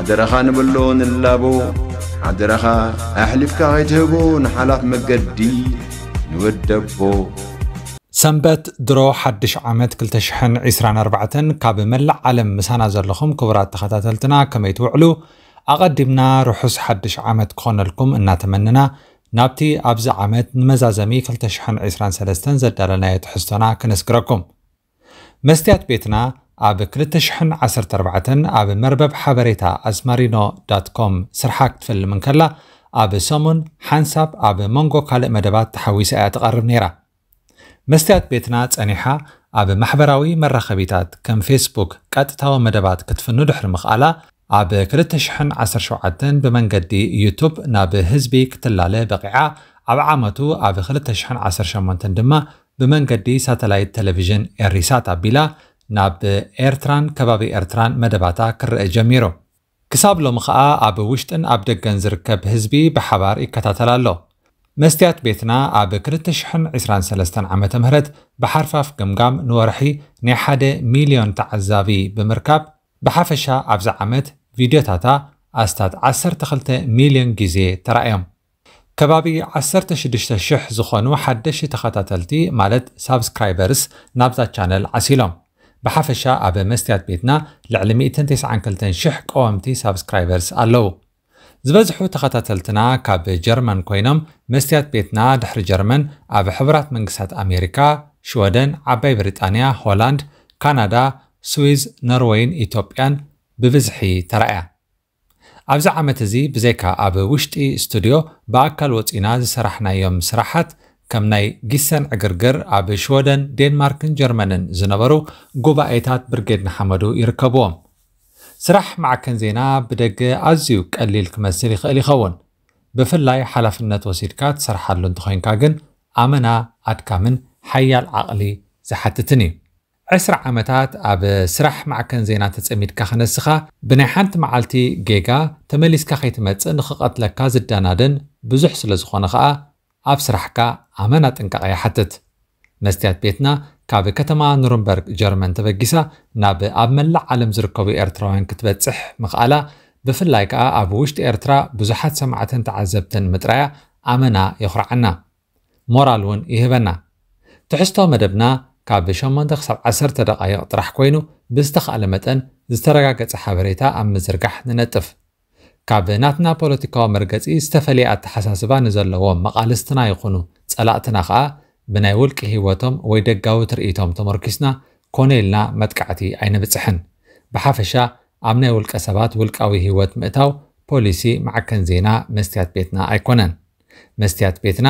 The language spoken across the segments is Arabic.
ዓደረኻ ንበሎ ንላቦ ዓደረኻ ኣሕሊፍካ ኸይትህቦ ንሓላፍ መገዲ ንወደቦ ሰንበት ድሮ ሓድሽ ዓመት 224 ካብ መላእ ዓለም ምሳና ዘለኹም ክቡራት ተኸታተልትና ከመይ ትውዕሉ ኣቐዲምና ርሑስ ሓድሽ ዓመት ክኾነልኩም እናተመንና ናብቲ ኣብዚ ዓመት ንመዛዘሚ 223 ዘዳለናዮ ትሕዝቶና ክነስግረኩም መስትያት ቤትና ኣብ 2014 ኣብ መርበብ ሓበሬታ ኣዝማሪኖ ዳት ኮም ስርሓ ክትፈልም እንከላ ኣብ ሰሙን ሓንሳብ ኣብ መንጎ ካልእ መደባት ተሓዊሳ እያ ትቐርብ ነይራ መስትያት ቤትና ጸኒሓ ኣብ ማሕበራዊ መራኸቢታት ከም ፌስቡክ ቀጥታዊ መደባት ክትፍኑ ድሕሪ ምኽኣላ ኣብ 2017 ብመንገዲ ዩቱብ ናብ ህዝቢ ክትላለ በቂዓ ኣብ ዓመቱ ኣብ 2018 ድማ ብመንገዲ ሳተላይት ቴሌቭዥን ኤሪሳት ኣቢላ ናብ ኤርትራን ከባቢ ኤርትራን መደባታ ክርአ ጀሚሩ። ክሳብ ሎሚ ከዓ ኣብ ውሽጥን ኣብ ደገን ዝርከብ ህዝቢ ብሓባር ይከታተል ኣሎ። መስትያት ቤትና ኣብ 2023 ዓ ም ብሓርፋፍ ግምጋም ንወርሒ ናይ 1 ሚልዮን ተዓዛቢ ብምርካብ ብሓፈሻ ኣብዚ ዓመት ቪድዮታታ ኣስታት 12 ሚልዮን ግዜ ተራእዮም። ከባቢ 16,000 ዝኾኑ ሓደሽቲ ተኸታተልቲ ማለት ሳብስክራይበርስ ናብዛ ቻነል ዓሲሎም ብሓፈሻ ኣብ መስትያት ቤትና ልዕሊ 192,000 ቀወምቲ ሳብስክራይበርስ ኣለዉ። ዝበዝሑ ተኸታተልትና ካብ ጀርመን ኮይኖም መስትያት ቤትና ድሕሪ ጀርመን ኣብ ሕቡራት መንግስታት ኣሜሪካ ሽወደን ዓባይ ብሪጣንያ ሆላንድ ካናዳ ስዊዝ ኖርዌይን ኢትዮጵያን ብብዝሒ ተራእያ። ኣብዚ ዓመት እዚ ብዘይካ ኣብ ውሽጢ ስቱድዮ ብኣካል ወፂና ዝሰራሕናዮም ስራሓት ከም ናይ ጊሰን ዕግርግር ኣብ ሽወደን ዴንማርክን ጀርመንን ዝነበሩ ጉባኤታት ብርጌድ ንሓመዱ ይርከብዎም ስራሕ ማዕከን ዜና ብደገ ኣዝዩ ቀሊል ክመስል ይኽእል ይኸውን። ብፍላይ ሓላፍነት ወሲድካ ትሰርሓሉ እንተኮይንካ ግን ኣመና ኣድካምን ሓያል ዓቕሊ ዝሓትትን እዩ። ዕስራ ዓመታት ኣብ ስራሕ ማዕከን ዜና ተጸሚድካ ክነስኻ ብናይ ሓንቲ መዓልቲ ጌጋ ተመሊስካ ከይትመጽእ ንኽቐትለካ ዝዳናድን ብዙሕ ስለ ዝኾነ ከዓ ኣብ ስራሕካ ኣመና ጥንቃቐ ይሓትት መስትያት ቤትና ካብ ከተማ ኑርንበርግ ጀርመን ተበጊሳ ናብ ኣብ መላእ ዓለም ዝርከቡ ኤርትራውያን ክትበጽሕ ምኽኣላ። ብፍላይ ከዓ ኣብ ውሽጢ ኤርትራ ብዙሓት ሰማዕትን ተዓዘብትን ምጥራያ ኣመና የኹርዓና። ሞራል እውን ይህበና። ትሕዝቶ መደብና ካብ 8 ክሳብ 10 ደቓይቕ ጥራሕ ኮይኑ ብዝተኻእለ መጠን ዝተረጋገፀ ሓበሬታ ኣብ ምዝርጋሕ ንነጥፍ ካብ ናትና ፖለቲካዊ መርገፂ ዝተፈለየ ኣተሓሳስባ ንዘለዎም መቓልስትና ይኹኑ ጸላእትና ከዓ ብናይ ውልቂ ህይወቶም ወይ ደጋዊ ትርኢቶም ተመርኪስና ኮነ ኢልና መጥቃዕቲ ኣይንብፅሕን ብሓፈሻ ኣብ ናይ ውልቀ ሰባት ውልቃዊ ህይወት ምእታው ፖሊሲ ማዕከን ዜና መስትያት ቤትና ኣይኮነን። መስትያት ቤትና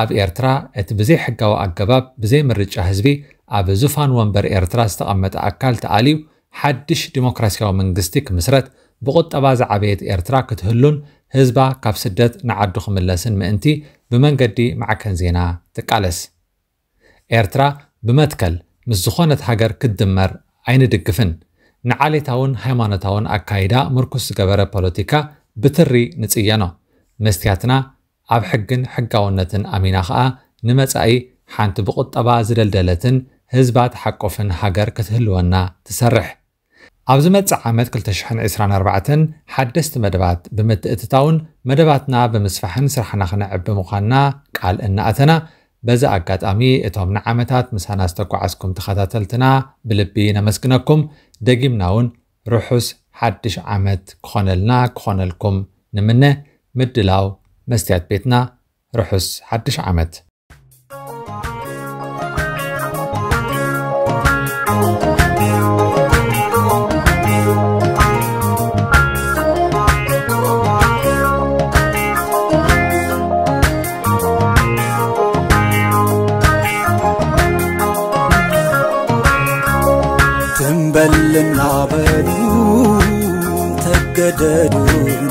ኣብ ኤርትራ እቲ ብዘይ ሕጋዊ ኣገባብ ብዘይ ምርጫ ህዝቢ ኣብ ዙፋን ወንበር ኤርትራ ዝተቐመጠ ኣካል ተኣልዩ ሓድሽ ዲሞክራስያዊ መንግስቲ ክምስረት ብቁጠባ ዝዓበየት ኤርትራ ክትህሉን ህዝባ ካብ ስደት ንዓዱ ክምለስን ምእንቲ ብመንገዲ ማዕከን ዜና ትቃለስ። ኤርትራ ብመትከል ምስ ዝኾነት ሃገር ክትድመር ኣይንድግፍን። ንዓሌታውን ሃይማኖታውን ኣካይዳ ምርኩስ ዝገበረ ፖለቲካ ብትሪ ንጽየኖ መስትያትና ኣብ ሕግን ሕጋውነትን ኣሚና ከዓ ንመጻኢ ሓንቲ ብቁጠባ ዝደልደለትን ህዝባ ተሓቆፍን ሃገር ክትህልወና ትሰርሕ ኣብ ዝመጽእ ዓመት 2024 ሓደስቲ መደባት ብምትእትታውን መደባትና ብምስፋሕን ስራሕና ክነዕቢ ምዃንና ቃል እናኣተና በዚ ኣጋጣሚ እቶም ንዓመታት ምሳና ዝተጓዓዝኩም ተኸታተልትና ብልቢ ነመስግነኩም ደጊምና እውን ርሑስ ሓድሽ ዓመት ክኾነልና ክኾነልኩም ንምነ ምድላው መስትያት ቤትና ርሑስ ሓድሽ ዓመት ትንበልና በሉ ተገደዱኒ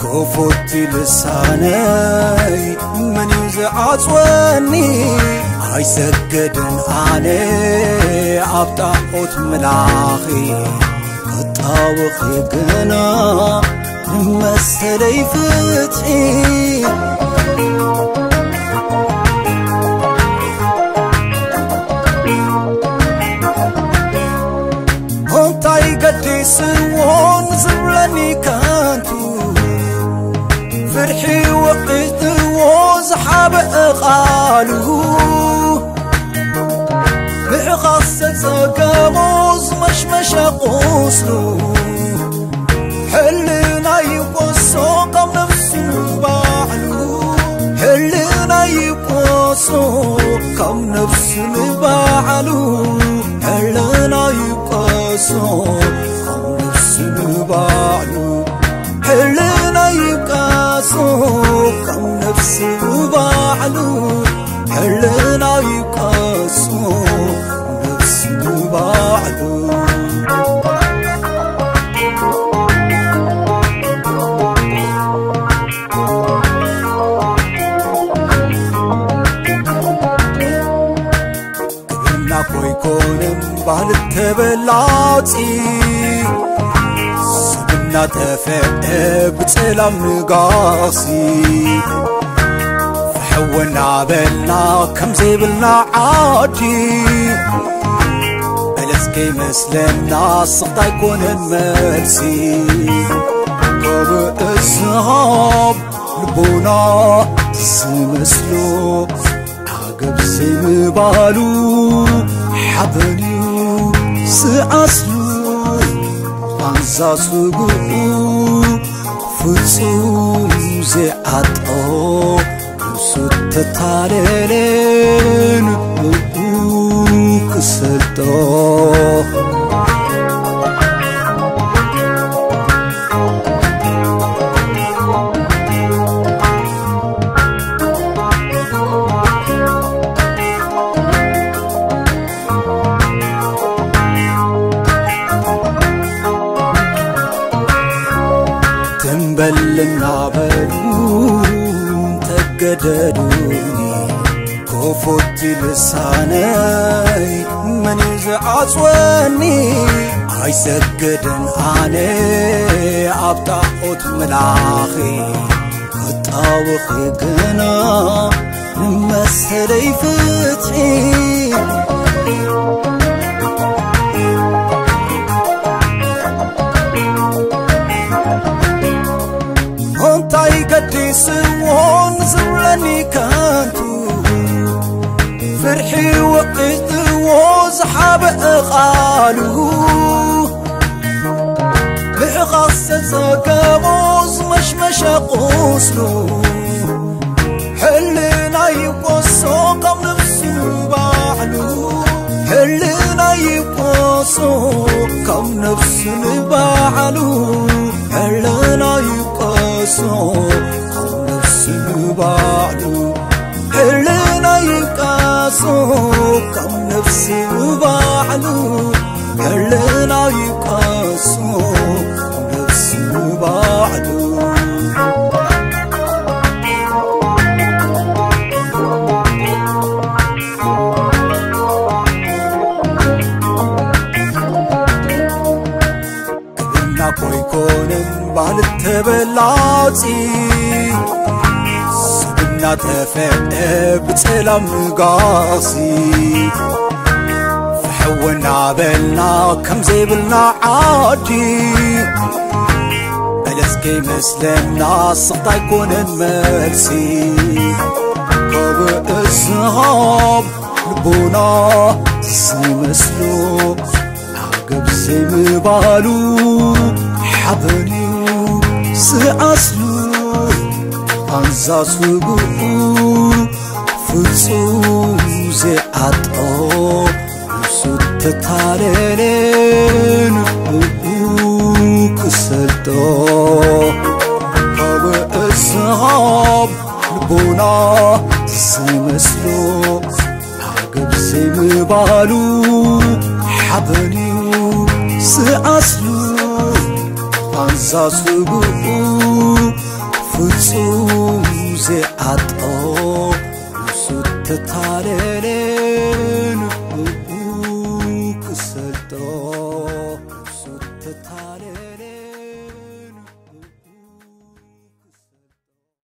كفوت لساني من يزعصوني هاي سجدن أنا عبطاقوت ملاخي كطاوخ يقنا مسلي فتحي يسوون زبلني كانتو فرحي وقت وزحاب اقالو بعقصة زقاموز مشمش قوسلو حلنا يقصو قم نفسو باعلو حلنا يقصو قم نفسو باعلو حلنا يقصو بعلو حلنا يبقى سوق نفسي وبعلو حلنا يبقى سوق نفسي وبعلو كويكونم بعد التبلعاتي. ሰብና ተፈአ ብፀላም ንጋሲ ፍሕወና በልና ከም ዘይብልና ዓዲ በለስ ከይመስለና ስኽታ ኣይኮነን መልሲ ከምኡ ዝሃብ ልቦና ዝመስሎ ዓገብ ዘይምባሉ ሓበንዩ ዝኣስሉ ባንዛ ስጉኡ ፍጹም ዘይዓጦ ንሱ ተታለለን እኡ ክሰልጦ ተገደዱኒ ኮፎቲ ልሳነይ መን ዝዓፅወኒ ኣይሰገድን ኣነ ኣብ ጣዖት መላኺ ክጣውኺ ግና ንመሰለይ ፍትሒ يسوون زبلني كانتو فرحي وقت وزحاب اقالو بقصة كابوس مش مش قوسلو. حلنا يقصو قم نفسو بعلو حلنا يقصو قم نفسو بعلو حلنا يقصو وبعده حلنا يقاسوا كم نفسي وبعده حلنا يقاسوا كم نفسي وبعده كبرنا كويكونن بعد التبلعاتي. ሰብና ተፈአ ብፀላም ንጋሲ ፍሕወና በልና ከም ዘይብልና ዓዲ በለስ ከይመስለና ስኽታ ኣይኮነን መልሲ ከምኡ ዝሃብ ልቦና ዝመስሎ ዓገብ ዘይምባሉ ሓበንዩ ዝኣስሉ ባንዛ ስጉኡ ፍጹም ዘይዓጦ ንሱ ተታለለን እኡ ክሰልጦ ከምኡ ዝሃብ ልቦና ዝመስሎ ዓገብ ዘይምባሉ ሓበንዩ ዝኣስሉ ባንዛ ስጉኡ ፍጹም ጊዜ አጣው እሱ ተታለለ